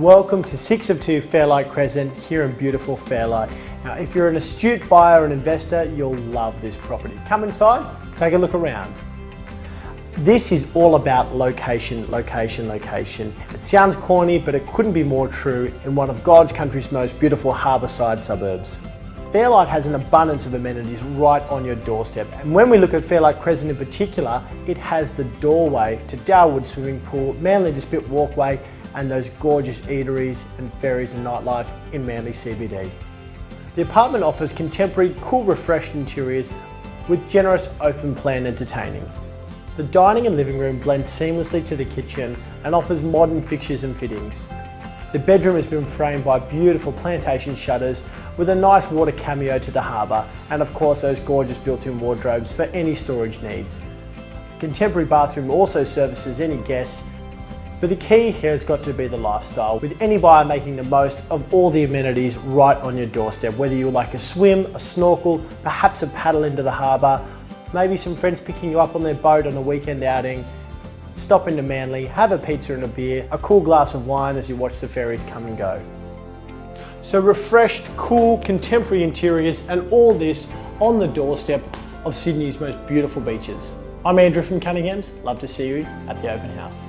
Welcome to 6 of 2 Fairlight Crescent here in beautiful Fairlight. Now if you're an astute buyer and investor, you'll love this property. Come inside, take a look around. This is all about location, location, location. It sounds corny, but it couldn't be more true in one of God's country's most beautiful harbourside suburbs. Fairlight has an abundance of amenities right on your doorstep. And when we look at Fairlight Crescent in particular, it has the doorway to Delwood Swimming Pool, Manly to Spit Walkway, and those gorgeous eateries and ferries and nightlife in Manly CBD. The apartment offers contemporary, cool, refreshed interiors with generous open plan entertaining. The dining and living room blend seamlessly to the kitchen and offers modern fixtures and fittings. The bedroom has been framed by beautiful plantation shutters with a nice water cameo to the harbour and of course those gorgeous built-in wardrobes for any storage needs. Contemporary bathroom also services any guests but the key here has got to be the lifestyle, with any buyer making the most of all the amenities right on your doorstep, whether you like a swim, a snorkel, perhaps a paddle into the harbour, maybe some friends picking you up on their boat on a weekend outing, stop into Manly, have a pizza and a beer, a cool glass of wine as you watch the ferries come and go. So refreshed, cool, contemporary interiors and all this on the doorstep of Sydney's most beautiful beaches. I'm Andrew from Cunningham's, love to see you at the open house.